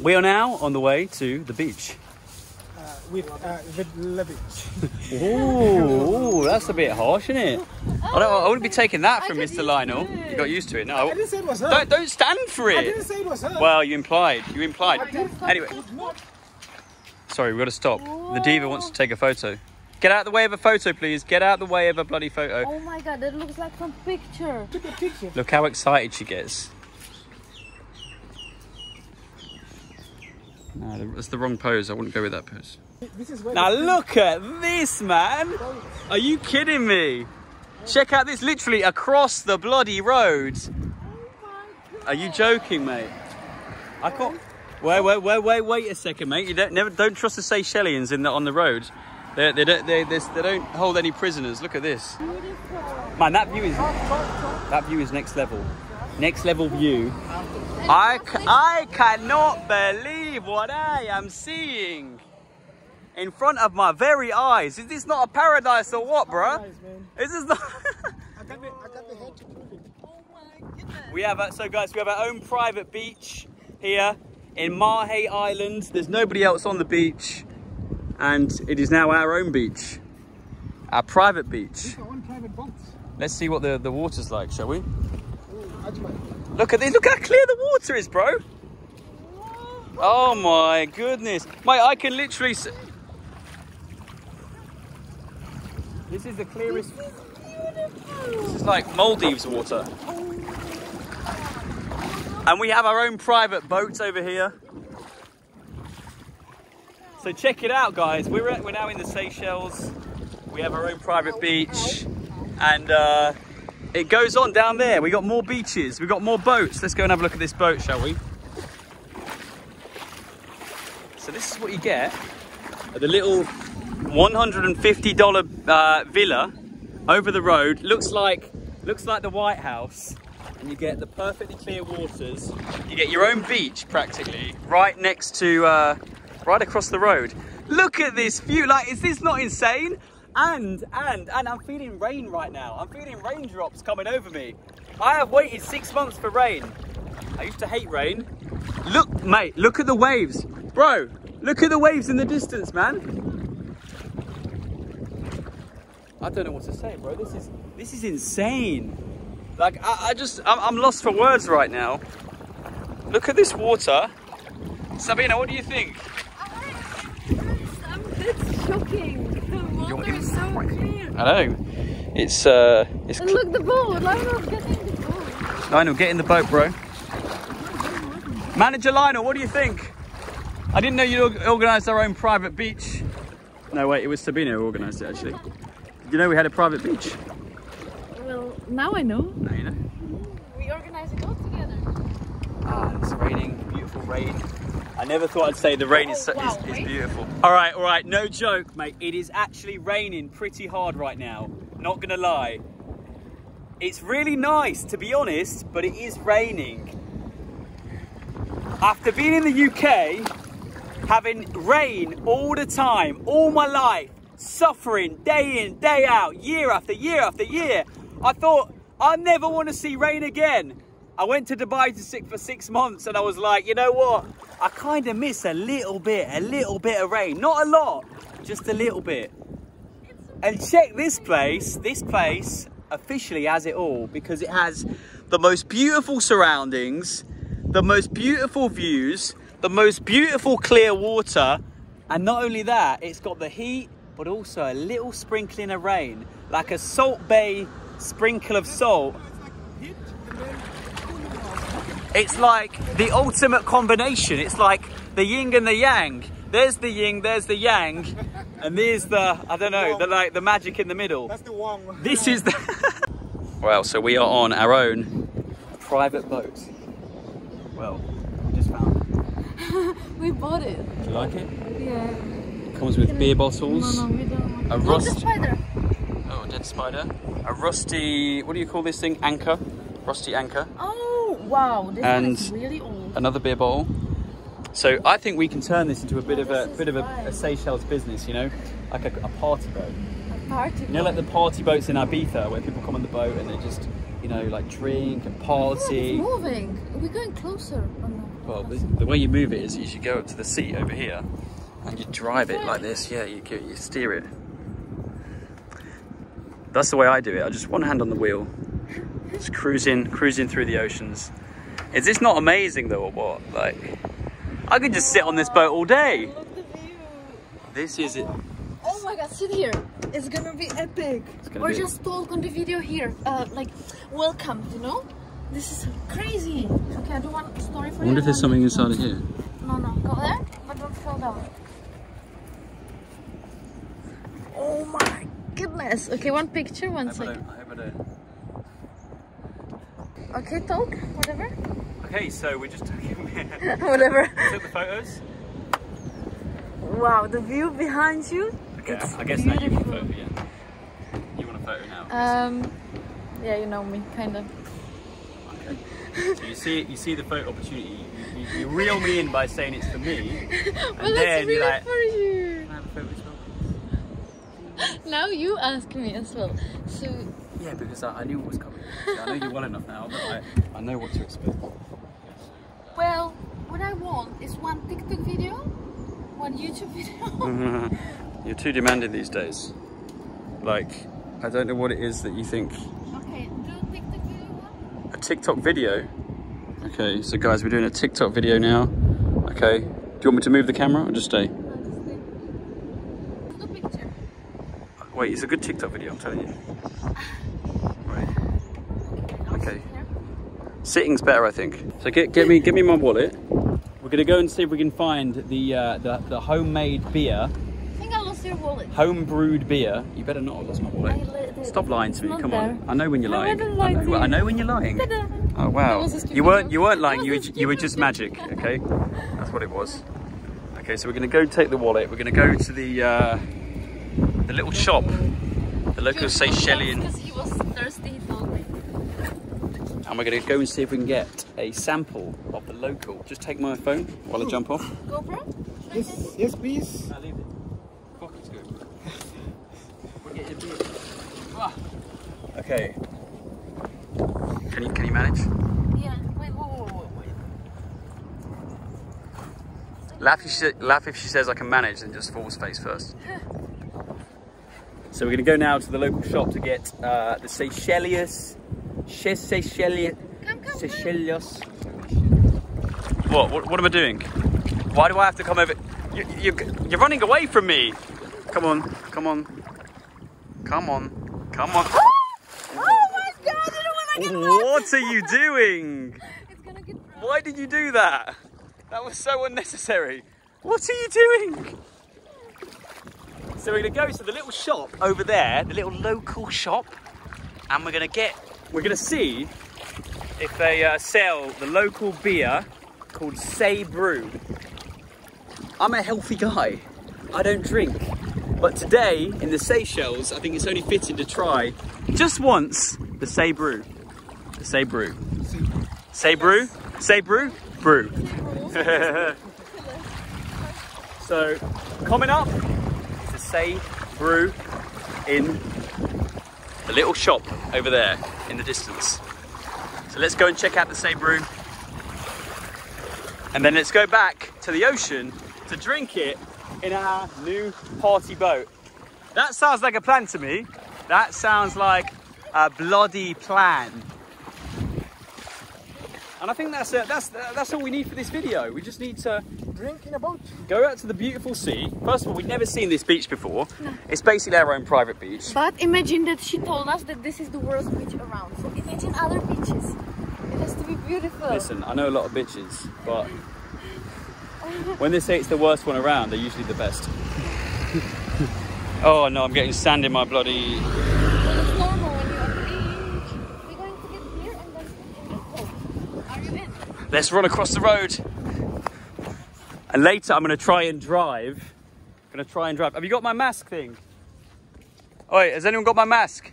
We are now on the way to the beach. Uh, with uh, with luggage. Ooh, that's a bit harsh, isn't it? I, don't, I wouldn't be taking that from Mr. Lionel. You got used to it. I No, didn't say it was her. don't, don't stand for I didn't it. say it was her. Well, you implied. You implied. Anyway, sorry, we've got to stop. The diva wants to take a photo. Get out of the way of a photo, please. Get out of the way of a bloody photo. Oh my god, that looks like from picture. Took a picture. Look how excited she gets. No, that's the wrong pose. I wouldn't go with that pose. This is where. Now look at this, man. Are you kidding me? Check out this, literally across the bloody road. Oh Are you joking, mate? I can't. Wait, wait, wait, wait, wait a second, mate. You don't never don't trust the Seychellians in the on the road. They, they don't they, they, they don't hold any prisoners. Look at this, man. That view is that view is next level, next level view. I, I cannot believe what I am seeing in front of my very eyes. Is this not a paradise or what, bruh? Nice. Is this not? I got the I got the head to prove it. Oh my goodness. we have a, so guys, we have our own private beach here in Mahe Island. There's nobody else on the beach, and it is now our own beach, our private beach. Private. Let's see what the, the water's like, shall we? Oh, Ajman. Look at this. Look how clear the water is, bro. Oh my goodness. Mate, I can literally This is the clearest. This is like Maldives water. And we have our own private boats over here. So check it out, guys. We're, at, we're now in the Seychelles. We have our own private beach. And uh, it goes on down there. We got more beaches. We got more boats. Let's go and have a look at this boat, shall we? So this is what you get at the little $150 uh, villa over the road. Looks like looks like the White House, and you get the perfectly clear waters. You get your own beach practically right next to, uh, right across the road. Look at this view. Like, is this not insane? And and and I'm feeling rain right now. I'm feeling raindrops coming over me. I have waited six months for rain. I used to hate rain. Look, mate, look at the waves. Bro, look at the waves in the distance, man. I don't know what to say, bro. This is this is insane. Like I, I just I'm, I'm lost for words right now. Look at this water. Sabina, what do you think? It's shocking. The water is so clear. I know. It's uh it's And look the boat. Lionel's getting the boat. Lionel, get in the boat, bro. Manager Lionel, what do you think? I didn't know you organised our own private beach. No, wait, it was Sabina who organised it actually. Did you know we had a private beach? Well, now I know. No, you know. We organize it all together. Ah, it's raining, beautiful rain. I never thought I'd say the rain is, Oh, wow, is, is beautiful. All right, all right, no joke, mate. It is actually raining pretty hard right now. Not gonna lie. It's really nice, to be honest, but it is raining. After being in the UK, having rain all the time, all my life, suffering day in, day out, year after year after year, I thought I never want to see rain again. I went to Dubai to sit for six months and I was like, you know what? I kind of miss a little bit, a little bit of rain. Not a lot, just a little bit. And check this place. This place officially has it all because it has the most beautiful surroundings, the most beautiful views, the most beautiful clear water, and not only that, it's got the heat, but also a little sprinkling of rain, like a Salt Bae sprinkle of salt. It's like the ultimate combination. It's like the yin and the yang. There's the yin, there's the yang, and there's the I don't know, the like the magic in the middle. That's the one. This is the. well, so we are on our own private boat. Well, we just found. it. We bought it. Do you like it? Yeah. Comes with beer bottles, No, no, we don't want a Look, oh, the spider. Oh, a dead spider. A rusty. What do you call this thing? Anchor. Rusty anchor. Oh, wow. This one And- is really old. Another beer bottle. So I think we can turn this into a bit Oh, of a bit of a, a Seychelles business, you know, like a, a party boat. A party. You know, like the party boats in Ibiza, where people come on the boat and they just, you know, like drink and party. moving. Are we going closer? Well, the, the way you move it is you should go up to the seat over here and you drive it like this. Yeah, you, you steer it. That's the way I do it. I just one hand on the wheel, just cruising, cruising through the oceans. Is this not amazing though, or what? Like, I could just sit on this boat all day. Look the view. This is it. Oh my god, sit here. It's gonna be epic. gonna Or be- just talk on the video here. Uh, like, welcome, you know? This is crazy. Okay, I do one story for I you. wonder if there's something inside of here. No, no, go there, but don't fall down. Oh my goodness. Okay, one picture, one second. I hope I. Okay, talk, whatever. Okay, so we're just took, whatever. took the photos. Wow, the view behind you. It's I guess now you want a photo, yeah. You want a photo now. Um, yeah, you know me, kind of. Okay. So you see, you see the photo opportunity. You, you, you reel me in by saying it's for me, and Well, then that's you're really like, for you. "Can I have a photo as well?" Now you ask me as well. So, Yeah, because I, I knew what was coming. See, I know you well enough now, but I, I know what to expect. well, what I want is one TikTok video, one YouTube video. You're too demanding these days. Like, I don't know what it is that you think. okay, do TikTok video. A TikTok video. Okay, so guys, we're doing a TikTok video now. Okay, do you want me to move the camera or just stay? No, just stay. Wait, it's a good TikTok video, I'm telling you. Right. Okay. Sitting's better, I think. So get, get me get me my wallet. We're gonna go and see if we can find the uh, the, the homemade beer, I think I lost your wallet. home beer. You better not have lost my wallet. Stop lying to me. Come not on. I know when you're No, I lying. I know, to I know when you're lying. Oh wow. was a stupid You weren't you weren't lying. You were, you were just magic. Okay. That's what it was. Okay, so we're gonna go take the wallet. We're gonna go to the uh, the little shop, the local Seychelles. Because he was thirsty, he told me. and we're going to go and see if we can get a sample of the local. Just take my phone while I jump off. GoPro? Yes, yes, please. I leave it. Fuck, it's good. We'll get your beer. Ah. Okay. Can you can you manage? Yeah. Wait, wait, wait, wait, wait. Laugh if, she, laugh if she says I can manage then just falls face first. So we're going to go now to the local shop to get uh, the Seychelles, Seychelles, Come, come, come. Seychelles. What, what? What am I doing? Why do I have to come over? You, you, you're running away from me. Come on, come on, come on, come on. Oh my god, you don't wanna get What are you doing? It's gonna get brown. Why did you do that? That was so unnecessary. What are you doing? So we're gonna go to the little shop over there, the little local shop, and we're gonna get, we're gonna see if they uh, sell the local beer called SeyBrew. I'm a healthy guy. I don't drink. But today in the Seychelles, I think it's only fitting to try just once the SeyBrew. SeyBrew. Say brew, say brew, brew. so, coming up is the Say Brew in the little shop over there in the distance. So let's go and check out the SeyBrew. And then let's go back to the ocean to drink it in our new party boat. That sounds like a plan to me. That sounds like a bloody plan. And I think that's uh, that's that's all we need for this video. We just need to Drink in a boat. go out to the beautiful sea. First of all, we've never seen this beach before. No. It's basically our own private beach. But imagine that she told us that this is the worst beach around. So imagine other beaches. It has to be beautiful. Listen, I know a lot of bitches, but when they say it's the worst one around, they're usually the best. oh no, I'm getting sand in my bloody. It's normal when you're on the beach. We're going to get beer and then in the boat. Are you in? Let's run across the road. And later, I'm going to try and drive. I'm going to try and drive. Have you got my mask thing? Oi, has anyone got my mask?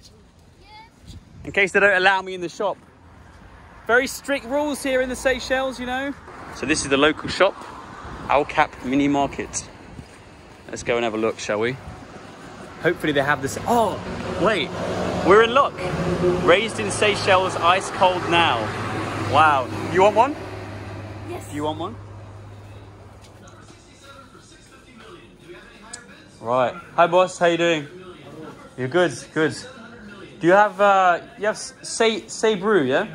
In case they don't allow me in the shop. Very strict rules here in the Seychelles, you know. So this is the local shop, Al Cap Mini Market. Let's go and have a look, shall we? Hopefully they have this. Oh, wait, we're in luck. Raised in Seychelles, ice cold now. Wow, you want one? Yes. Do you want one? Right. Hi, boss. How you doing? You're good. Good. Do you have uh, you have say SeyBrew? Yeah.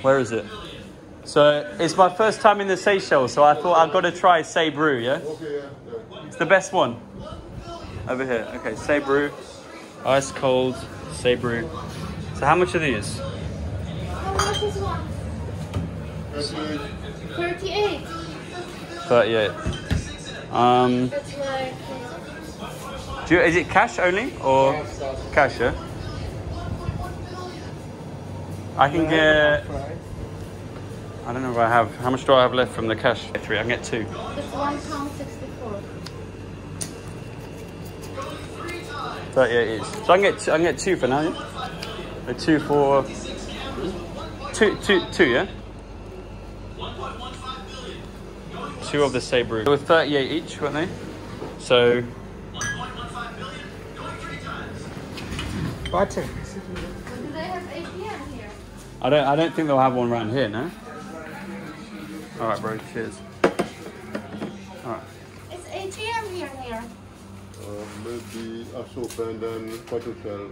Where is it? So it's my first time in the Seychelles, so I thought I've got to try SeyBrew. Yeah. It's the best one. Over here. Okay. SeyBrew. Ice cold. SeyBrew. So how much are these? How much is one? 38. 38. Um, do you, is it cash only or cash? Yeah. I can get. I don't know if I have. How much do I have left from the cash? Three. I can get two. It's one pound sixty-four. 38 each. So I can get. Two, I can get two for now. Yeah? The two for. Two, two, two. Yeah. Two of the SeyBrew. They were 38 each, weren't they? So Button. Do they have ATM here? I don't. I don't think they'll have one around here. No. All right, bro. Cheers. All right. It's ATM here here. Uh, maybe a soap and then hotel.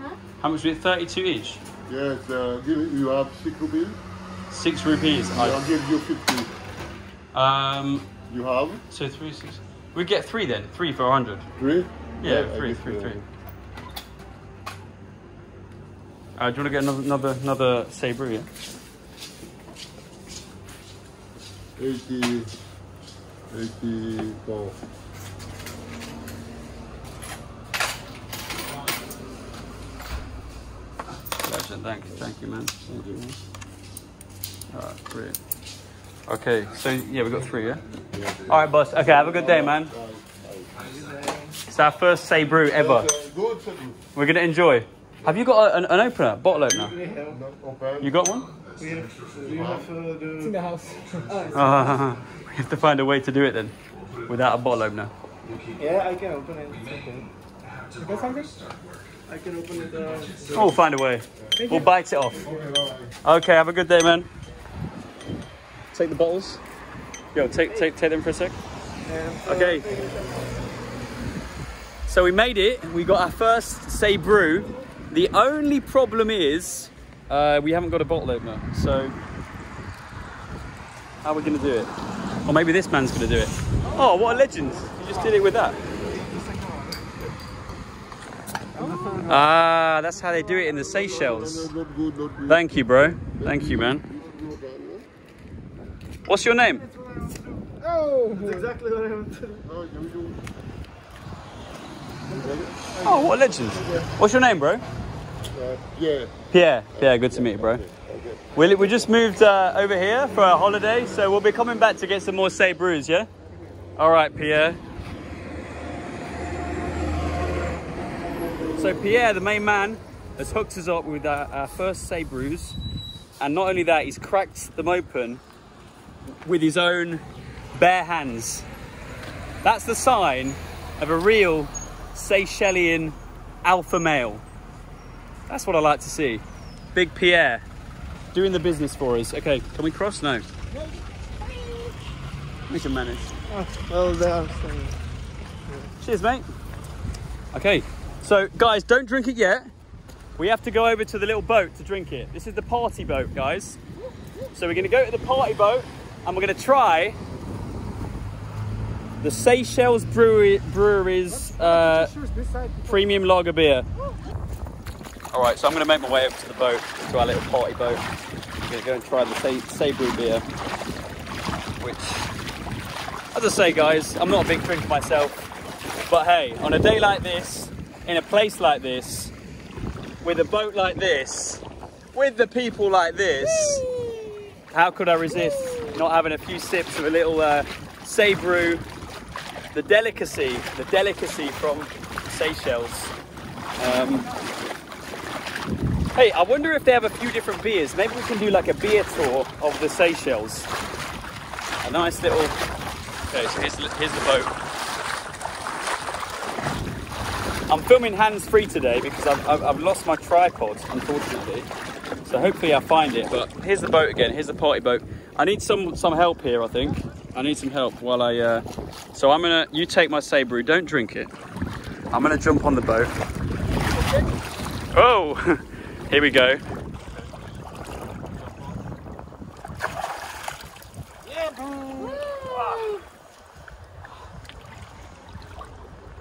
Huh? How much is it? 32 each. Yes, uh, give, you have six rupees. Six rupees. I'll give you fifty. Um. You have So three, six. We get three then. Three for 100. three. Yeah, I three, give three. Uh, do you want to get another, another, another SeyBrew? Yeah. Eighty. Eighty-four. Legend. Thank you, thank you, man. Thank you, man. All right, brilliant. Okay, so yeah, we got three, yeah. All right, boss. Okay, have a good day, man. It's our first ever. Uh, Good, sir. We're gonna enjoy. Have you got a, an, an opener, bottle opener? You got one? We have, we have uh, It's in the house. Uh, we have to find a way to do it then, without a bottle opener. yeah. I can open it. You got something? I can open it. Uh, Oh, we'll find a way. We'll bite it off. Okay, have a good day, man. Take the bottles. Yo, take take take them for a sec. Okay. So we made it. We got our first SeyBrew. The only problem is uh, we haven't got a bottle opener. So how are we going to do it? Or maybe this man's going to do it. Oh, what a legend! You just did it with that. Ah, that's how they do it in the Seychelles. Thank you, bro. Thank you, man. What's your name? Oh! That's exactly what I wanted. No, do. Oh, what a legend. What's your name, bro? Uh, yeah. Pierre. Pierre, good to meet you, bro. We, we just moved uh, over here for a holiday, so we'll be coming back to get some more SeyBrews, yeah? All right, Pierre. So Pierre, the main man, has hooked us up with our, our first SeyBrews. And not only that, he's cracked them open with his own bare hands. That's the sign of a real Seychellian alpha male. That's what I like to see. Big Pierre doing the business for us. Okay, can we cross? No. We can manage. Well, there's. Cheers, mate. Okay, so guys, don't drink it yet. We have to go over to the little boat to drink it. This is the party boat, guys. So we're gonna go to the party boat and we're gonna try the Seychelles Brewery, Brewery's uh, premium lager beer. All right, so I'm going to make my way over to the boat, to our little party boat. I'm going to go and try the Say, beer, which, as I say, guys, I'm not a big drinker myself, but hey, on a day like this, in a place like this, with a boat like this, with the people like this, how could I resist not having a few sips of a little uh, SeyBrew, the delicacy, the delicacy from Seychelles. Um, hey, I wonder if they have a few different beers. Maybe we can do like a beer tour of the Seychelles. A nice little. Okay, so here's, the- here's the boat. I'm filming hands free today because I've, I've, I've lost my tripod, unfortunately. So hopefully I find it. But here's the boat again. Here's the party boat. I need some some help here. I think I need some help while I. Uh... So I'm gonna. You take my SeyBrew. Don't drink it. I'm gonna jump on the boat. Oh, here we go.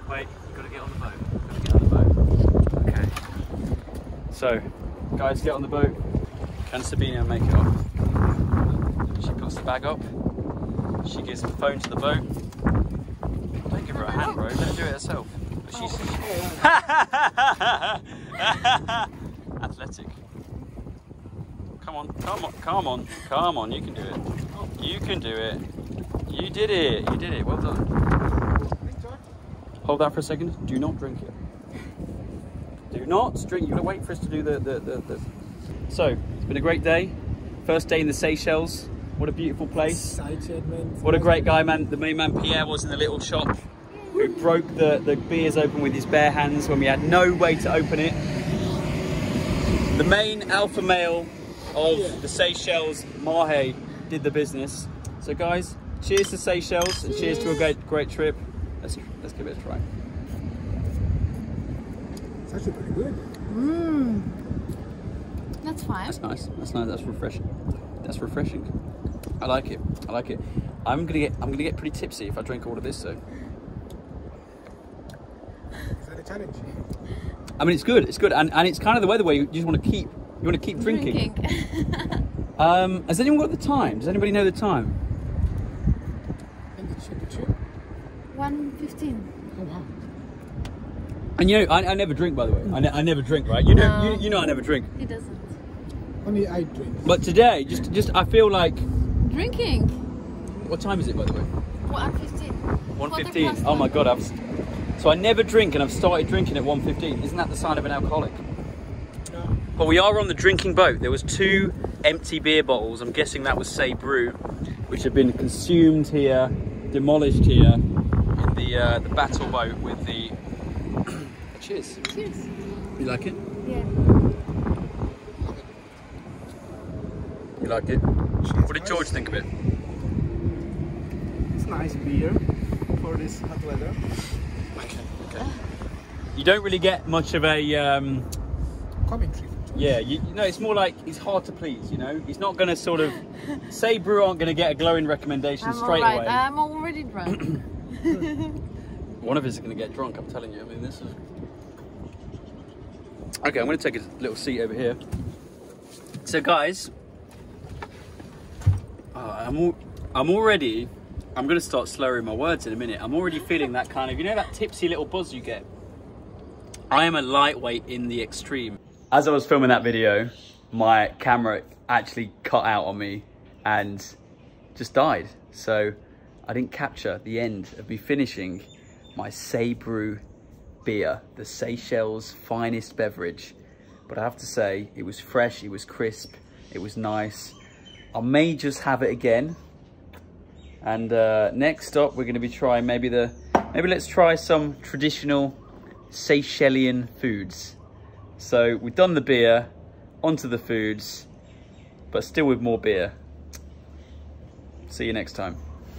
Wait, gotta get on the boat. Okay. So, guys, get on the boat. Can Sabina make it up? She puts the bag up. She gives the phone to the boat. Don't give her a hand, bro. Let her do it herself. But she's athletic. Come on, come on, come on, come on. You can do it. You can do it. You did it. You did it. Well done. Hold that for a second. Do not drink it. Do not drink. You're gonna wait for us to do the, the, the, the. So it's been a great day. First day in the Seychelles. What a beautiful place. Excited, man. What a great guy, man. The main man Pierre was in the little shop who broke the, the beers open with his bare hands when we had no way to open it. The main alpha male of the Seychelles, Mahe, did the business. So guys, cheers to Seychelles and cheers to a great great trip. Let's let's give it a try. It's actually pretty good. Mmm. That's fine. That's nice. That's nice. That's refreshing. That's refreshing. I like it. I like it. I'm gonna get I'm gonna get pretty tipsy if I drink all of this. So Is that a challenge? I mean, it's good. It's good, and, and it's kind of the weather the way you just want to keep you want to keep drinking. Um, has anyone got the time? Does anybody know the time? And the chip, the chip. One fifteen. Oh wow. And you know, I, I never drink, by the way. I, ne- I never drink, right? You know, No. you, you know, I never drink. He doesn't. Only I drink. But today, just just I feel like. Drinking. What time is it, by the way? One fifteen. One Quarter fifteen. past Oh my god, I've. So I never drink, and I've started drinking at 1.15. Isn't that the sign of an alcoholic? No. But we are on the drinking boat. There was two empty beer bottles. I'm guessing that was SeyBrew, which have been consumed here, demolished here in the uh, the battle boat with the. Cheers. Cheers. You like it? Yeah. You like it? What did George think of it? It's nice beer for this hot weather. Okay. Okay. You don't really get much of a. Um, Commentary from George. yeah, you, you know, it's more like he's hard to please. You know, he's not going to sort of say Brew aren't going to get a glowing recommendation I'm straight alright. away. I'm already drunk. One of us is going to get drunk. I'm telling you. I mean, this is. Okay, I'm going to take a little seat over here. So, guys, I'm I'm already. I'm going to start slurring my words in a minute. I'm already feeling that kind of, you know, that tipsy little buzz you get. I am a lightweight in the extreme. As I was filming that video, my camera actually cut out on me and just died. So I didn't capture the end of me finishing my SeyBrew beer, the Seychelles finest beverage. But I have to say, it was fresh, it was crisp, it was nice. I may just have it again. And uh, next up, we're going to be trying maybe the, maybe let's try some traditional Seychellian foods. So we've done the beer, onto the foods, but still with more beer. See you next time.